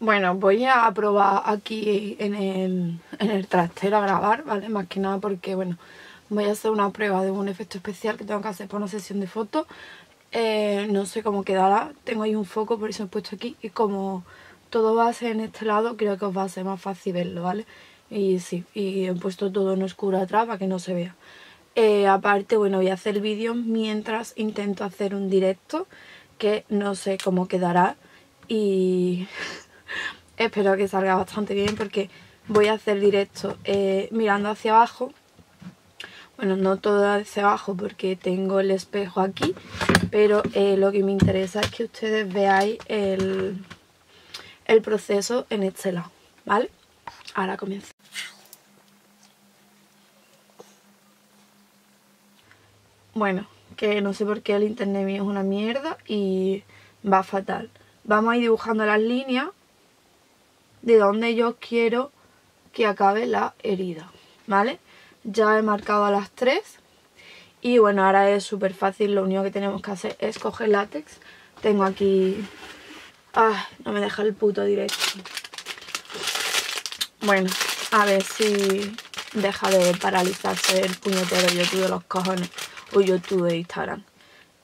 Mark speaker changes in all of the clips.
Speaker 1: Bueno, voy a probar aquí en el, en el trastero a grabar, ¿vale? Más que nada porque, bueno, voy a hacer una prueba de un efecto especial que tengo que hacer para una sesión de fotos. Eh, no sé cómo quedará, tengo ahí un foco, por eso he puesto aquí. Y como todo va a ser en este lado, creo que os va a ser más fácil verlo, ¿vale? Y sí, y he puesto todo en oscuro atrás para que no se vea. Eh, aparte, bueno, voy a hacer el vídeo mientras intento hacer un directo que no sé cómo quedará y espero que salga bastante bien porque voy a hacer directo eh, mirando hacia abajo bueno, no todo hacia abajo porque tengo el espejo aquí pero eh, lo que me interesa es que ustedes veáis el, el proceso en este lado, ¿vale? Ahora comienzo. Bueno, que no sé por qué el internet mío es una mierda y va fatal. Vamos a ir dibujando las líneas de donde yo quiero que acabe la herida, ¿vale? Ya he marcado a las tres y bueno, ahora es súper fácil, lo único que tenemos que hacer es coger látex. Tengo aquí... Ah, no me deja el puto directo. Bueno, a ver si deja de paralizarse el puñetero YouTube de los cojones o YouTube de Instagram.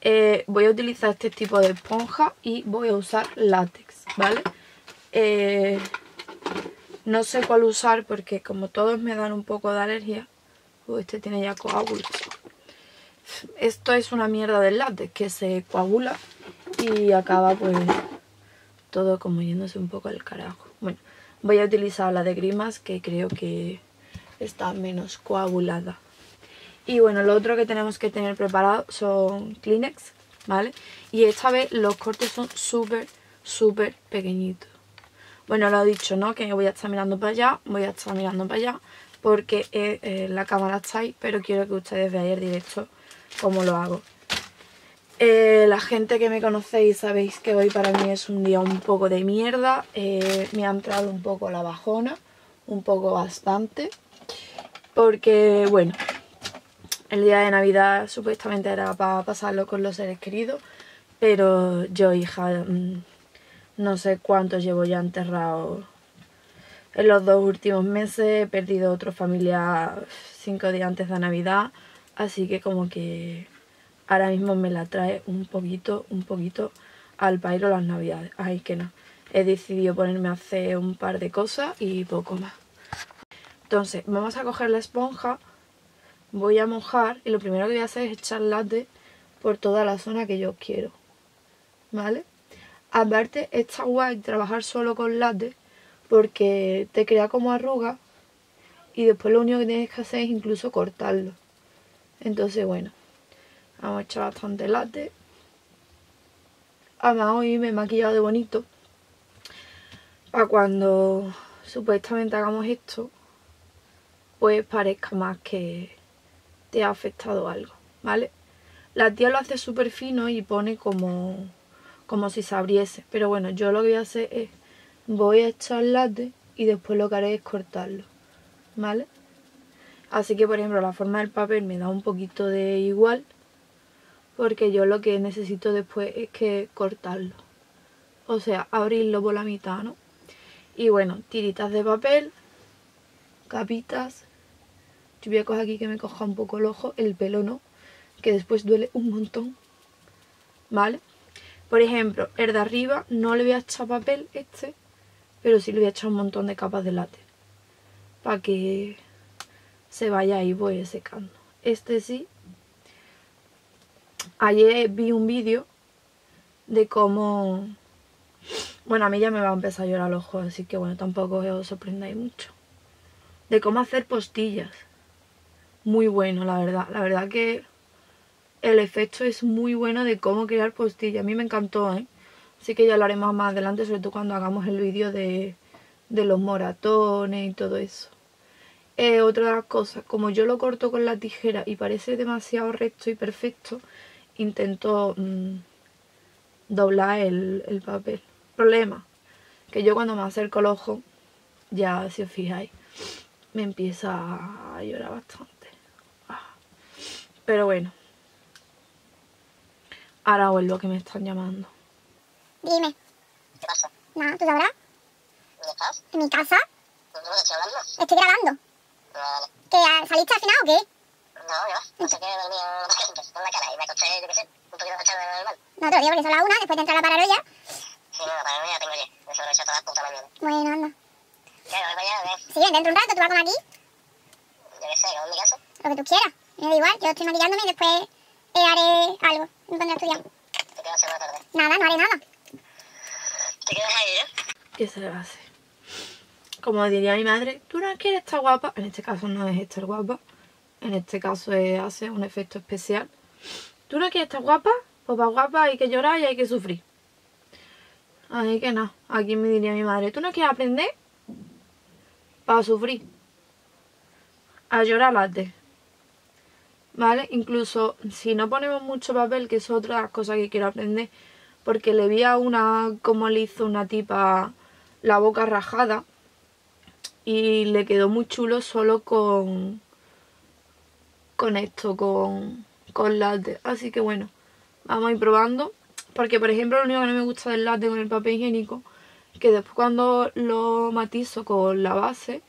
Speaker 1: Eh, voy a utilizar este tipo de esponja y voy a usar látex, ¿vale? Eh, no sé cuál usar porque como todos me dan un poco de alergia, este tiene ya coágulos. Esto es una mierda del látex que se coagula y acaba pues todo como yéndose un poco al carajo. Bueno, voy a utilizar la de Grimas que creo que está menos coagulada. Y bueno, lo otro que tenemos que tener preparado son Kleenex, ¿vale? Y esta vez los cortes son súper, súper pequeñitos. Bueno, lo he dicho, ¿no? Que voy a estar mirando para allá, voy a estar mirando para allá, porque eh, eh, la cámara está ahí, pero quiero que ustedes vean el directo cómo lo hago. Eh, la gente que me conocéis sabéis que hoy para mí es un día un poco de mierda. me ha entrado un poco la bajona, un poco bastante. Porque, bueno, el día de Navidad supuestamente era para pasarlo con los seres queridos, pero yo, hija, mm, no sé cuántos llevo ya enterrado en los dos últimos meses. He perdido otro familiar cinco días antes de Navidad, así que como que ahora mismo me la trae un poquito, un poquito al pairo las Navidades. Ay, que no. He decidido ponerme a hacer un par de cosas y poco más. Entonces, vamos a coger la esponja voy a mojar y lo primero que voy a hacer es echar latte por toda la zona que yo quiero. ¿Vale? Aparte, está guay trabajar solo con latte porque te crea como arruga y después lo único que tienes que hacer es incluso cortarlo. Entonces, bueno, vamos a echar bastante latte. Además, hoy me he maquillado de bonito para cuando supuestamente hagamos esto, pues parezca más que te ha afectado algo, ¿vale? La tía lo hace súper fino y pone como, como si se abriese. Pero bueno, yo lo que voy a hacer es, voy a echar latte y después lo que haré es cortarlo, ¿vale? Así que, por ejemplo, la forma del papel me da un poquito de igual, porque yo lo que necesito después es que cortarlo. O sea, abrirlo por la mitad, ¿no? Y bueno, tiritas de papel, capitas yo voy a coger aquí que me coja un poco el ojo, el pelo no, que después duele un montón, ¿vale? Por ejemplo, el de arriba no le voy a echar papel este, pero sí le voy a echar un montón de capas de látex para que se vaya ahí voy secando. Este sí. Ayer vi un vídeo de cómo... Bueno, a mí ya me va a empezar a llorar el ojo, así que bueno, tampoco os sorprendáis mucho. De cómo hacer postillas muy bueno, la verdad. La verdad que el efecto es muy bueno de cómo crear postillas. A mí me encantó, ¿eh? Así que ya lo haremos más adelante, sobre todo cuando hagamos el vídeo de, de los moratones y todo eso. Eh, otra de las cosas, como yo lo corto con la tijera y parece demasiado recto y perfecto, intento mm, doblar el, el papel. Problema, que yo cuando me acerco el ojo, ya si os fijáis, me empieza a llorar bastante. Pero bueno. Ahora vuelvo que me están llamando.
Speaker 2: Dime.
Speaker 3: ¿Qué pasa?
Speaker 2: Nada, ¿tú sabrás?
Speaker 3: ¿Dónde estás?
Speaker 2: ¿En mi casa?
Speaker 3: ¿Dónde me estoy hablando?
Speaker 2: Estoy grabando.
Speaker 3: Vale.
Speaker 2: ¿Que saliste al final o qué?
Speaker 3: No, yo no sé qué dormía bastante con la cara y me acosté, yo qué sé, un poquito más tarde de lo normal.
Speaker 2: No, te lo digo porque son las una, después de entrar a la paranoia.
Speaker 3: Sí, no, para mí ya tengo ya. Me sobrehecho toda la puta mañana.
Speaker 2: Bueno, anda.
Speaker 3: ¿Qué? ¿Voy para allá o qué?
Speaker 2: Sí, dentro un rato, tú vas a comer aquí,
Speaker 3: Yo qué sé, ¿en mi casa?
Speaker 2: lo que tú quieras. Me da igual, yo estoy maquillándome y después eh, haré algo. A estudiar.
Speaker 3: ¿Te quedas hacer una tarde?
Speaker 2: Nada, no haré nada.
Speaker 3: ¿Te quedas ahí, no?
Speaker 1: ¿Qué se le va a hacer? Como diría mi madre, tú no quieres estar guapa. En este caso no es estar guapa. En este caso es hacer un efecto especial. ¿Tú no quieres estar guapa? Pues para guapa hay que llorar y hay que sufrir. Así que no. Aquí me diría mi madre, ¿tú no quieres aprender? Para sufrir. A llorar latte. ¿Vale? Incluso si no ponemos mucho papel, que es otra cosas que quiero aprender, porque le vi a una como le hizo una tipa la boca rajada y le quedó muy chulo solo con con esto, con, con latte. Así que bueno, vamos a ir probando. Porque por ejemplo lo único que no me gusta del latte con el papel higiénico, que después cuando lo matizo con la base,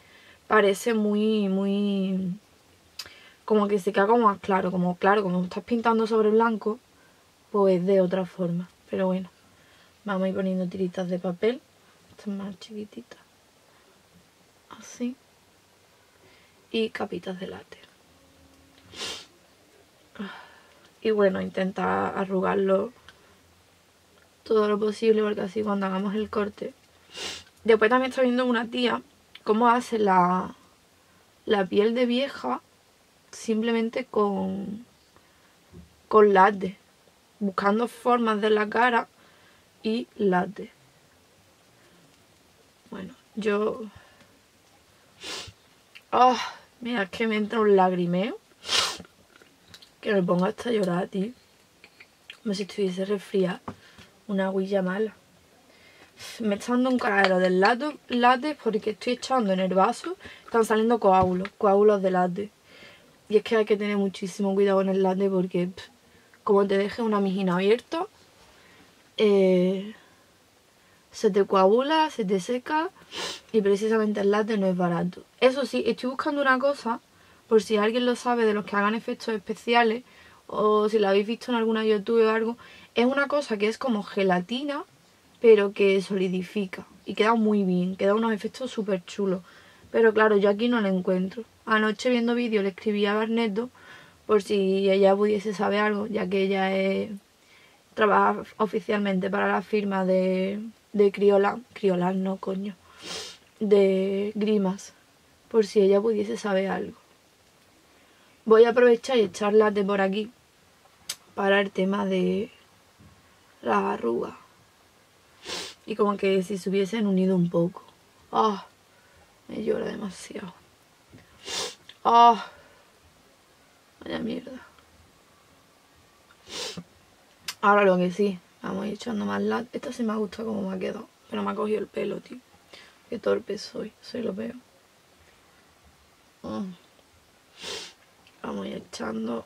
Speaker 1: parece muy, muy... Como que se queda como más claro, como claro, como estás pintando sobre blanco, pues de otra forma. Pero bueno, vamos a ir poniendo tiritas de papel. Esta es más chiquitita. Así. Y capitas de látex. Y bueno, intenta arrugarlo todo lo posible porque así cuando hagamos el corte. Después también estoy viendo una tía cómo hace la, la piel de vieja simplemente con, con latte. Buscando formas de la cara y latte. Bueno, yo... Oh, mira, es que me entra un lagrimeo. Que me pongo hasta llorar, tío. Como si estuviese resfriada. Una huilla mala. Me está dando un caradero del latte porque estoy echando en el vaso. Están saliendo coágulos, coágulos de latte. Y es que hay que tener muchísimo cuidado con el latte porque como te deje una mijina abierta, eh, se te coagula, se te seca y precisamente el latte no es barato. Eso sí, estoy buscando una cosa, por si alguien lo sabe de los que hagan efectos especiales o si lo habéis visto en alguna YouTube o algo, es una cosa que es como gelatina, pero que solidifica y queda muy bien, queda unos efectos súper chulos. Pero claro, yo aquí no la encuentro. Anoche viendo vídeos le escribí a Barneto por si ella pudiese saber algo, ya que ella trabaja oficialmente para la firma de, de Criolan, Criolan no coño, de Grimas, por si ella pudiese saber algo. Voy a aprovechar y echarla de por aquí para el tema de las arrugas. Y como que si se hubiesen unido un poco. Ah, me llora demasiado. Ah, vaya mierda. Ahora lo que sí, vamos a ir echando más lat. Esta sí me ha gustado como me ha quedado. Pero me ha cogido el pelo, tío. Qué torpe soy, soy lo peor. Ah. Vamos a ir echando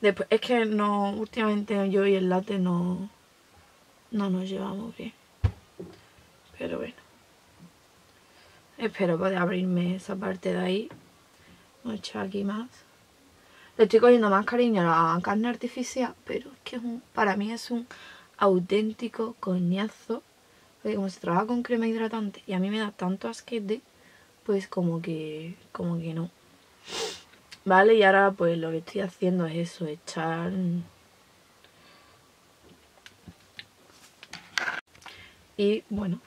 Speaker 1: Después, es que no, últimamente yo y el latte no, no nos llevamos bien. Pero bueno. Espero poder abrirme esa parte de ahí. Voy a echar aquí más. Le estoy cogiendo más cariño a la carne artificial, pero es que es un, para mí es un auténtico coñazo. Porque como se trabaja con crema hidratante y a mí me da tanto asquete, pues como que, como que no. Vale, y ahora pues lo que estoy haciendo es eso, echar... Y bueno,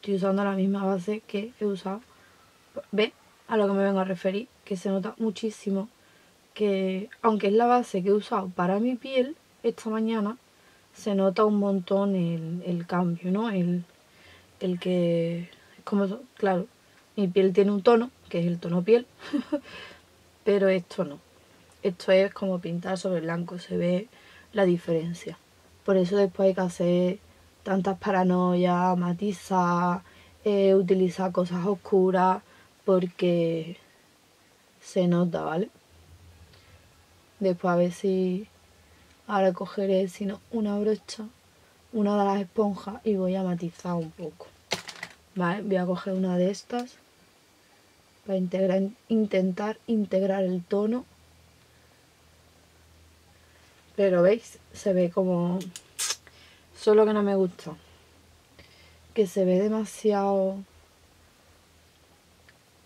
Speaker 1: estoy usando la misma base que he usado. ¿Ve? A lo que me vengo a referir, que se nota muchísimo que, aunque es la base que he usado para mi piel esta mañana, se nota un montón el, el cambio, ¿no? El, el que, como, claro, mi piel tiene un tono, que es el tono piel, pero esto no. Esto es como pintar sobre blanco, se ve la diferencia. Por eso después hay que hacer tantas paranoias, matizar, eh, utilizar cosas oscuras, porque se nota, ¿vale? Después a ver si ahora cogeré, si no, una brocha, una de las esponjas y voy a matizar un poco. Vale, voy a coger una de estas para intentar integrar el tono. Pero veis, se ve como... Solo que no me gusta. Que se ve demasiado...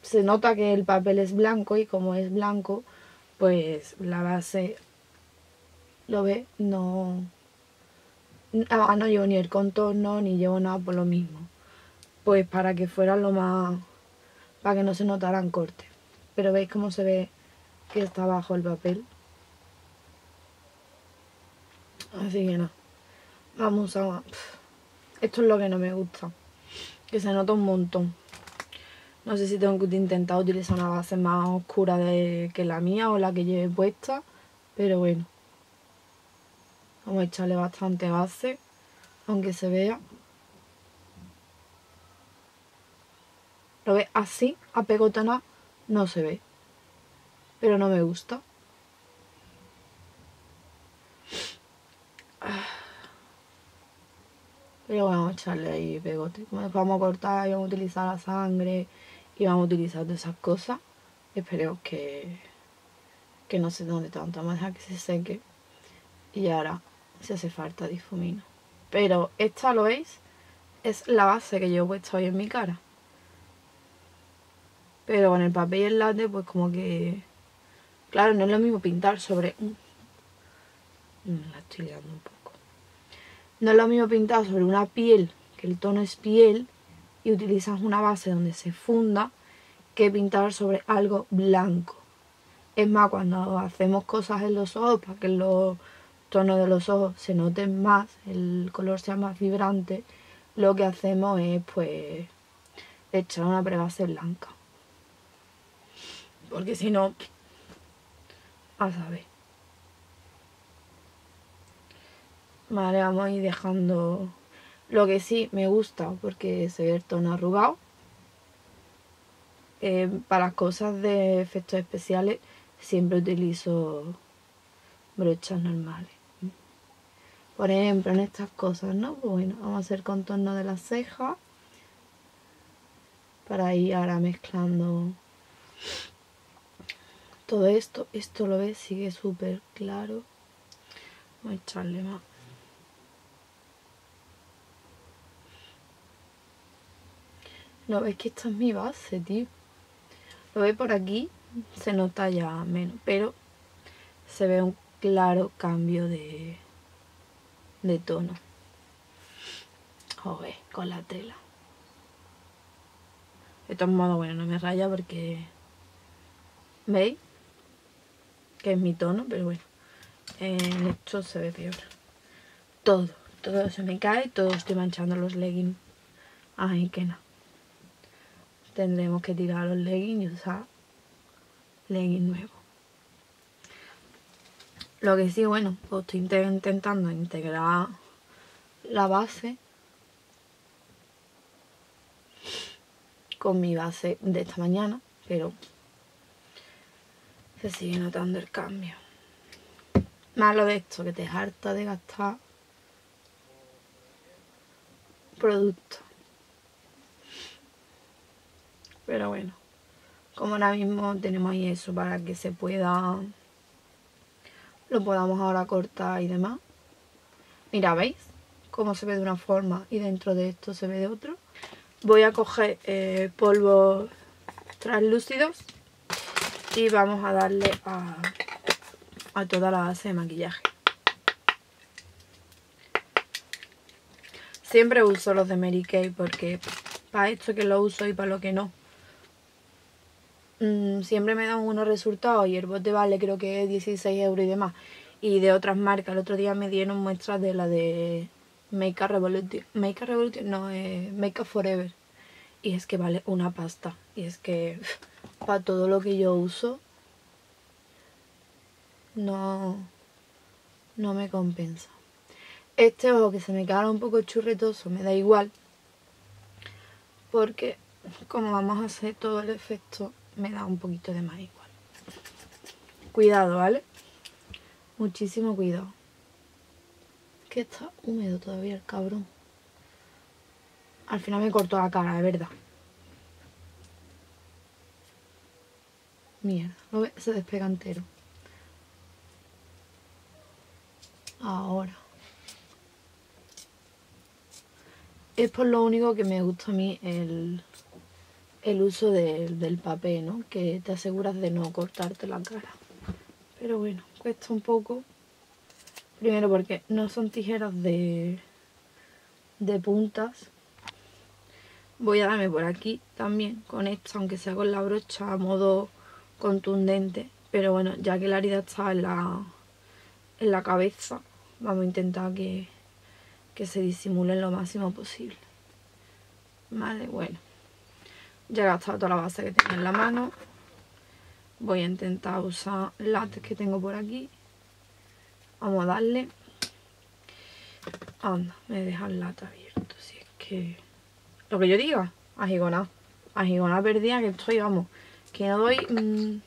Speaker 1: Se nota que el papel es blanco y como es blanco, pues la base... ¿Lo ve? No... Ah, no llevo ni el contorno ni llevo nada por lo mismo. Pues para que fuera lo más para que no se notaran cortes. Pero veis cómo se ve que está abajo el papel. Así que no. Vamos a... Esto es lo que no me gusta. Que se nota un montón. No sé si tengo que intentar utilizar una base más oscura de, que la mía o la que lleve puesta. Pero bueno. Vamos a echarle bastante base. Aunque se vea. Lo ve así, a no se ve. Pero no me gusta. Pero vamos a echarle ahí pegote. Vamos a cortar y vamos a utilizar la sangre y vamos a utilizar todas esas cosas, esperemos que, que no se donde tanto. Vamos a que se seque. Y ahora, si hace falta, difumino. Pero esta, ¿lo veis? Es la base que yo he puesto hoy en mi cara. Pero con el papel y el látex, pues como que... Claro, no es lo mismo pintar sobre... Mm, la estoy liando un poco. No es lo mismo pintar sobre una piel, que el tono es piel, y utilizas una base donde se funda, que pintar sobre algo blanco. Es más, cuando hacemos cosas en los ojos, para que los tonos de los ojos se noten más, el color sea más vibrante, lo que hacemos es pues echar una prebase blanca. Porque si no, a saber. Vale, vamos a ir dejando lo que sí me gusta porque se ve el tono arrugado. Eh, para cosas de efectos especiales siempre utilizo brochas normales. Por ejemplo, en estas cosas, ¿no? Pues bueno, vamos a hacer contorno de las cejas para ir ahora mezclando todo esto, esto lo ves, sigue súper claro. Voy a echarle más. ¿No ves que esta es mi base, tío? Lo ve por aquí, se nota ya menos, pero se ve un claro cambio de, de tono. Joder, con la tela. De todos modos, bueno, no me raya porque... ¿Veis? que es mi tono, pero bueno, en esto se ve peor. Todo, todo se me cae, todo estoy manchando los leggings. Ay, que no. Tendremos que tirar los leggings y usar leggings nuevos. Lo que sí, bueno, pues estoy intentando integrar la base con mi base de esta mañana, pero se sigue notando el cambio. Malo de esto, que te harta de gastar producto. Pero bueno, como ahora mismo tenemos ahí eso para que se pueda, lo podamos ahora cortar y demás. Mira, ¿veis? Cómo se ve de una forma y dentro de esto se ve de otro. Voy a coger eh, polvos translúcidos y vamos a darle a, a toda la base de maquillaje. Siempre uso los de Mary Kay porque para esto que lo uso y para lo que no. Mm, siempre me dan unos resultados y el bote vale creo que 16 euros y demás. Y de otras marcas, el otro día me dieron muestras de la de Make Revolution. Make Revolution, no, es Make Forever. Y es que vale una pasta. Y es que para todo lo que yo uso no, no me compensa. Este ojo que se me queda un poco churretoso me da igual porque como vamos a hacer todo el efecto me da un poquito de más igual. Cuidado, ¿vale? muchísimo cuidado. Que está húmedo todavía el cabrón. Al final me cortó la cara, de verdad. Mierda, ¿lo ves? Se despega entero. Ahora. Es por lo único que me gusta a mí el, el uso del, papel, ¿no? Que te aseguras de no cortarte la cara. Pero bueno, cuesta un poco. Primero porque no son tijeras de, de puntas. Voy a darme por aquí también con esto, aunque sea con la brocha a modo contundente. Pero bueno, ya que la herida está en la, en la cabeza, vamos a intentar que, que se disimule lo máximo posible. Vale, bueno. Ya he gastado toda la base que tengo en la mano. Voy a intentar usar látex que tengo por aquí. Vamos a darle. Anda, me deja el lata abierto. Si es que... Lo que yo diga, agigonada. Agigonada perdida que estoy, vamos. Que no doy mmm,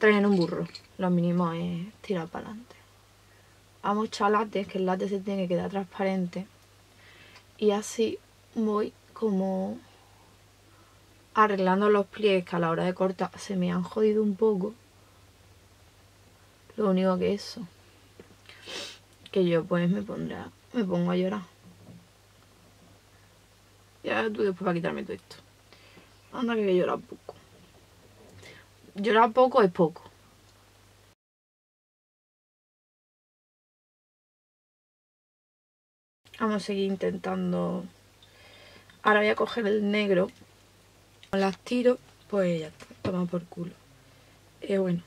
Speaker 1: en un burro. Lo mínimo es tirar para adelante. Vamos a echar látex, que el látex se tiene que quedar transparente. Y así voy como arreglando los pliegues que a la hora de cortar se me han jodido un poco. Lo único que eso. Que yo pues me pondré, me pongo a llorar. Ya tú después para quitarme todo esto. Anda que a llorar poco. Llorar poco es poco. Vamos a seguir intentando. Ahora voy a coger el negro las tiro, pues ya está, toma por culo. Eh, bueno,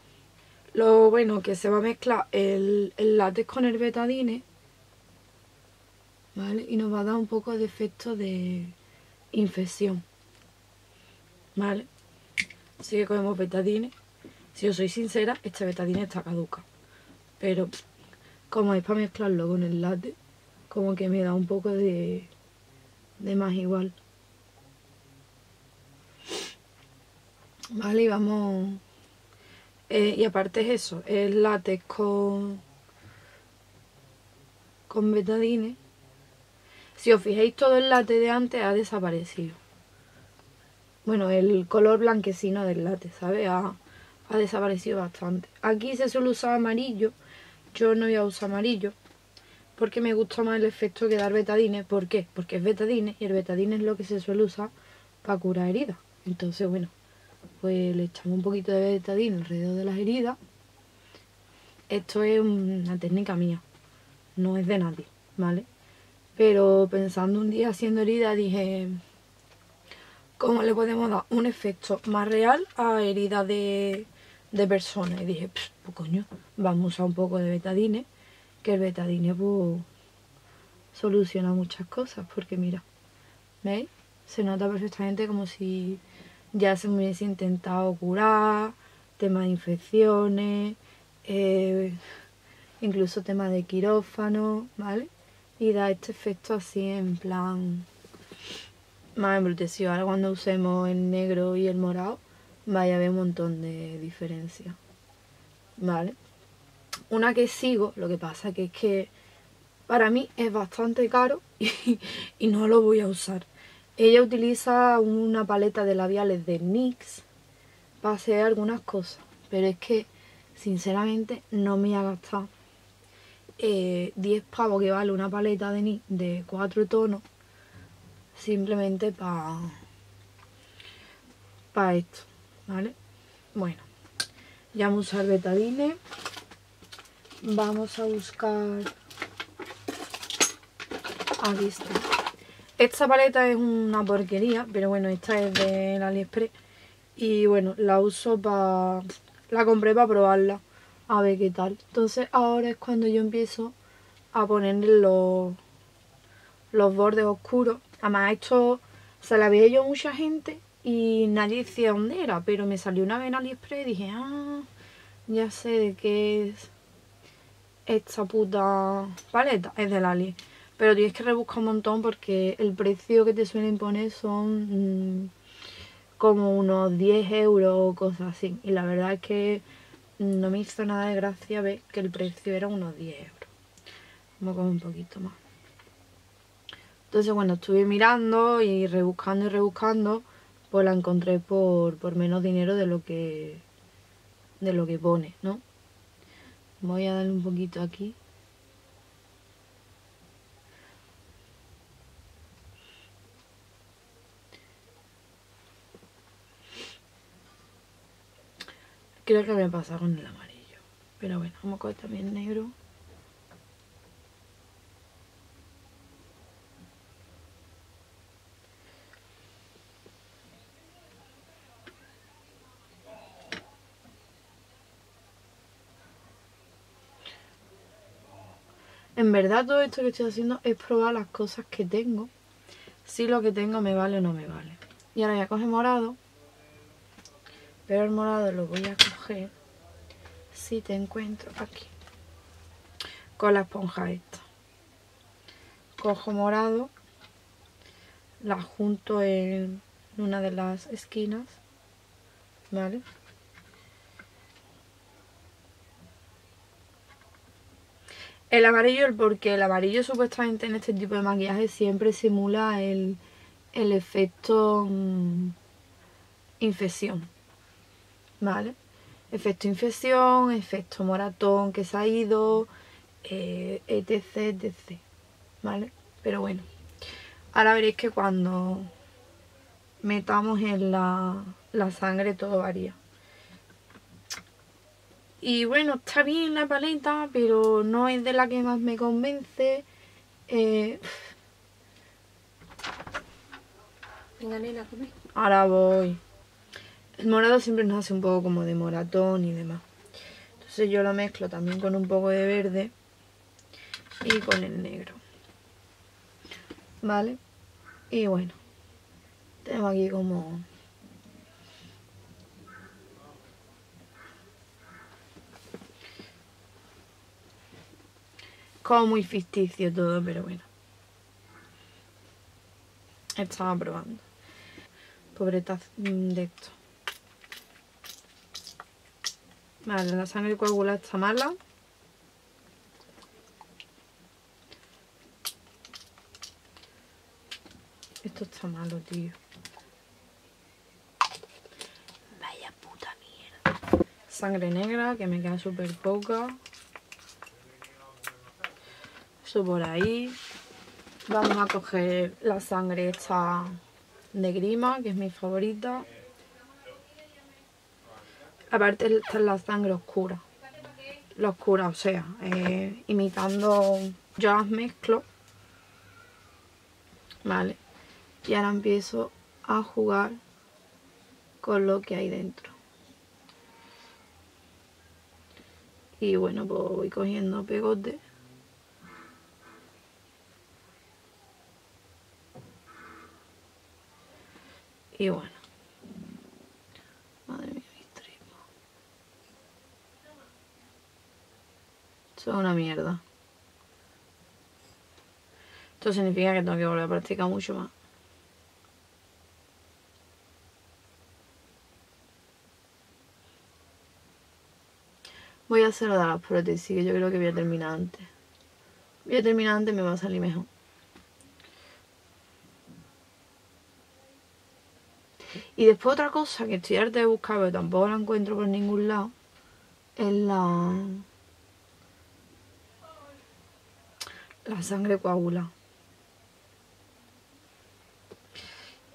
Speaker 1: lo bueno que se va a mezclar el, el látex con el betadine, ¿vale? Y nos va a dar un poco de efecto de infección, ¿vale? Así que cogemos betadine. Si yo soy sincera, este betadine está caduca. Pero como es para mezclarlo con el látex, como que me da un poco de, de más igual. Vale, y vamos... Eh, y aparte es eso, es látex con, con betadine. Si os fijáis, todo el látex de antes ha desaparecido. Bueno, el color blanquecino del látex, ¿sabes? Ha, ha desaparecido bastante. Aquí se suele usar amarillo. Yo no voy a usar amarillo. Porque me gusta más el efecto que dar betadine. ¿Por qué? Porque es betadine y el betadine es lo que se suele usar para curar heridas. Entonces, bueno, pues le echamos un poquito de betadine alrededor de las heridas. Esto es una técnica mía, no es de nadie, ¿vale? Pero pensando un día haciendo heridas dije, ¿cómo le podemos dar un efecto más real a heridas de, de personas? Y dije, pues coño, vamos a usar un poco de betadine, que el betadine pues, soluciona muchas cosas, porque mira, ¿veis? Se nota perfectamente como si ya se me hubiese intentado curar, tema de infecciones, eh, incluso tema de quirófano, ¿vale? Y da este efecto así en plan más embrutecido. Ahora cuando usemos el negro y el morado, vaya a haber un montón de diferencia, ¿vale? Una que sigo, lo que pasa que es que para mí es bastante caro y no lo voy a usar. Ella utiliza una paleta de labiales de NYX para hacer algunas cosas, pero es que sinceramente no me ha gastado eh, 10 pavos que vale una paleta de NYX de 4 tonos simplemente para para esto, ¿vale? Bueno, ya vamos a usar betadine, vamos a buscar aquí está esta paleta es una porquería, pero bueno, esta es del AliExpress. Y bueno, la uso para... La compré para probarla, a ver qué tal. Entonces ahora es cuando yo empiezo a ponerle los, los bordes oscuros. Además esto se la veía yo mucha gente y nadie decía dónde era. Pero me salió una vez en AliExpress y dije, ah, ya sé de qué es esta puta paleta. Es del AliExpress. Pero tienes que rebuscar un montón porque el precio que te suelen poner son mm, como unos 10 euros o cosas así. Y la verdad es que no me hizo nada de gracia ver que el precio era unos 10 euros. Vamos a coger un poquito más. Entonces, bueno, estuve mirando y rebuscando y rebuscando, pues la encontré por, por menos dinero de lo que de lo que pone, ¿no? Voy a darle un poquito aquí. Creo que me pasa con el amarillo. Pero bueno, vamos a coger también negro. En verdad todo esto que estoy haciendo es probar las cosas que tengo. Si lo que tengo me vale o no me vale. Y ahora ya coge morado. Pero el morado lo voy a coger si te encuentro aquí. Con la esponja esta. Cojo morado. La junto en una de las esquinas. ¿Vale? El amarillo, porque el amarillo supuestamente en este tipo de maquillaje siempre simula el, el efecto mm, infección. ¿Vale? Efecto infección, efecto moratón que se ha ido, eh, etc, etc. ¿Vale? Pero bueno. Ahora veréis que cuando metamos en la, la sangre todo varía. Y bueno, está bien la paleta, pero no es de la que más me convence. Eh,
Speaker 4: Venga, nena, come.
Speaker 1: ahora voy. El morado siempre nos hace un poco como de moratón y demás. Entonces yo lo mezclo también con un poco de verde y con el negro. ¿Vale? Y bueno, tenemos aquí como... Como muy ficticio todo, pero bueno. Estaba probando. Pobreta de esto. Vale, la sangre coagulada está mala. Esto está malo, tío. Vaya puta mierda. Sangre negra, que me queda súper poca. Eso por ahí. Vamos a coger la sangre esta de grima, que es mi favorita. Aparte esta es la sangre oscura. La oscura, o sea, eh, imitando... Yo las mezclo. Vale. Y ahora empiezo a jugar con lo que hay dentro. Y bueno, pues voy cogiendo pegote. Y bueno. Madre mía, mis tripas. Esto es una mierda. Esto significa que tengo que volver a practicar mucho más. Voy a hacerlo de las prótesis, que yo creo que voy a terminar antes. Voy a terminar antes me va a salir mejor. Y después otra cosa que estoy harta de buscar, pero tampoco la encuentro por ningún lado, es la... La sangre coagulada.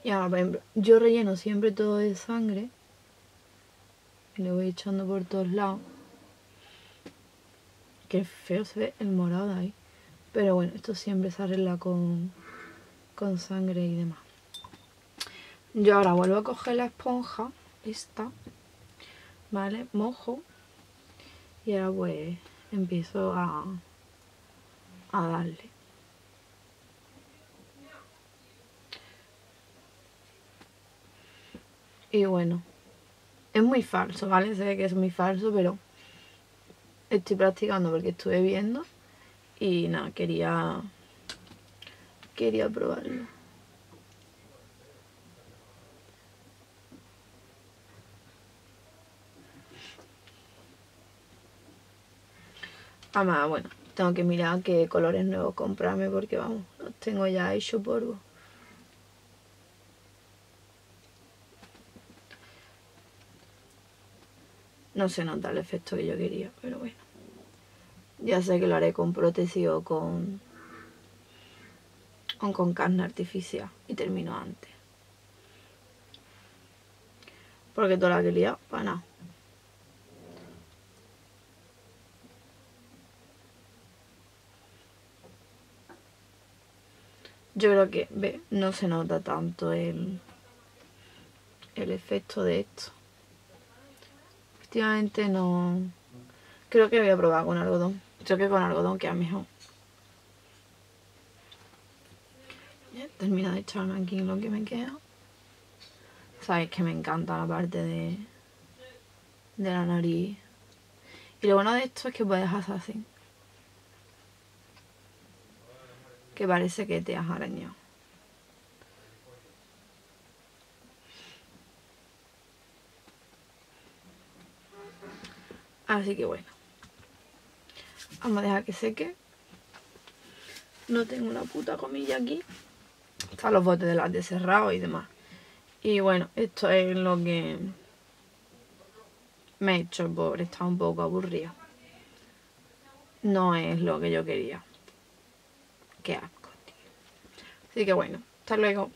Speaker 1: Y ahora, por ejemplo, yo relleno siempre todo de sangre. Y le voy echando por todos lados. Qué feo se ve el morado de ahí. Pero bueno, esto siempre se arregla con, con sangre y demás. Yo ahora vuelvo a coger la esponja, esta, ¿vale? Mojo. Y ahora pues empiezo a, a darle. Y bueno, es muy falso, ¿vale? Ve que es muy falso, pero estoy practicando porque estuve viendo y nada, quería quería probarlo. Además, bueno, tengo que mirar qué colores nuevos comprarme porque vamos, los tengo ya hecho polvo. No se nota el efecto que yo quería, pero bueno. Ya sé que lo haré con prótesis o con, o con carne artificial y termino antes. Porque toda la que he para nada. Yo creo que ve, no se nota tanto el, el efecto de esto. Efectivamente no... Creo que voy a probar con algodón. Creo que con algodón queda mejor. Ya termino de echarme aquí lo que me queda. Sabéis que me encanta la parte de, de la nariz. Y lo bueno de esto es que puedes hacer así. Que parece que te has arañado. Así que bueno. Vamos a dejar que seque. No tengo una puta comilla aquí. Están los botes de las de cerrado y demás. Y bueno, esto es lo que me he hecho el pobre. Está un poco aburrido. No es lo que yo quería. Tío. Así que bueno, hasta luego.